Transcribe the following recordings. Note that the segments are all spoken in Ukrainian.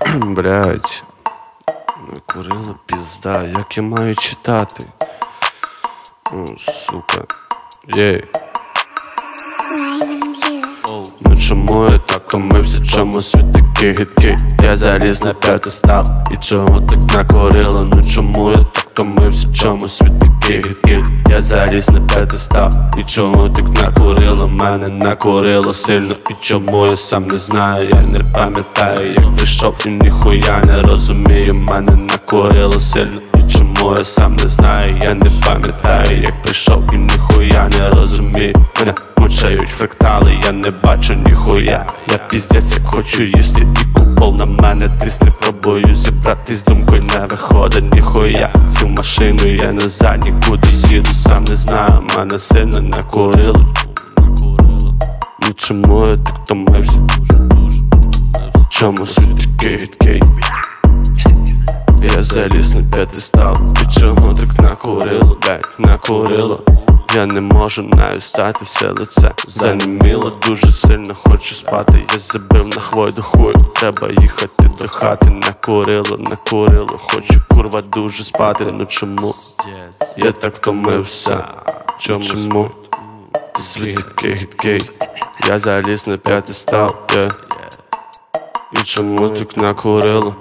Блять. Курила пізда, як я маю читати. О, сука. Єй. Ну чому я так омився, чому світ такий гидкий Я заліз на п'ятий став І чому так накорила? ну чому я так томився, чому світ такий гидкий Я заліз на п'ятий став І чому так накурило, мене накурило сильно. І чому я сам не знаю, я не пам'ятаю, як прийшов і ніхуя не розумію, мене накурило сильно. І чому я сам не знаю, я не пам'ятаю, як прийшов і ніхуя не розумію. Мене мучають фрактали, я не бачу ніхуя. Я піздець, як хочу їсти і купол на мене трісне Пробую зібратись думкою. Не виходить ніхуя. Цю машину я назад нікуди сіду, сам не знаю, мене сильно накурило Ну чому я так томився? Чому світ такий гидкий? Я заліз на п'ятистал І чому так накурило, блять, накурило я не можу навіть стати, все лице заніміло Дуже сильно хочу спати, я забив на хвойду хую Треба їхати до хати, накурило, накурило Хочу курва дуже спати, ну чому? Я так втомився, чому? чому? Світ такий гидкий Я заліз на п'ятий став, yeah. І чому так накурило?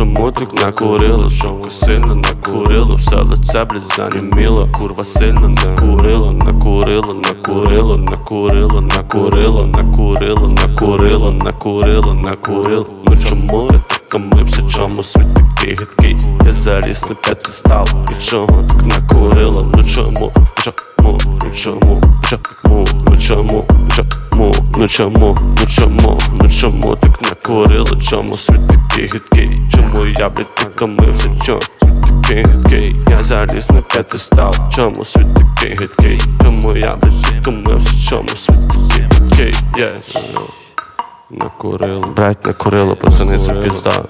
Чому так накурило? Шовка сильно накурило, все лице, блядь, заніміло Курва сильно накурило, накурило, накурило, накурило, накурило, накурило, накурило, накурило, накурило Ну чому я так томився, чому світ такий гидкий? Я заліз на п'ятий став, і чого так накурило? Ну чому, чому, ну чому, чому, ну чому, чому, ну чому, ну чому, ну чому так накурило? Чому світ такий гидкий? Чому я, блядь, так томився, чому світ такий гидкий? Я заліз на п'ятий став, чому світ такий гидкий? Чому я, блядь, так томився, чому світ такий гидкий? Yeah. Накурило, блять, накурило, пацани, це пізда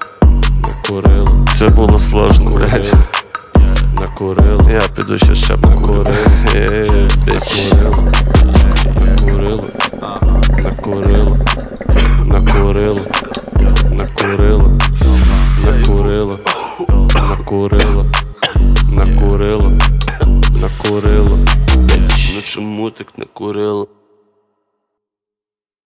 Накурило Це було сложно, блять Накурило Я піду ще ще накурило Накурило Накурило Накурило Накурило накурила, накурила, накурила. Ну чому так накурила?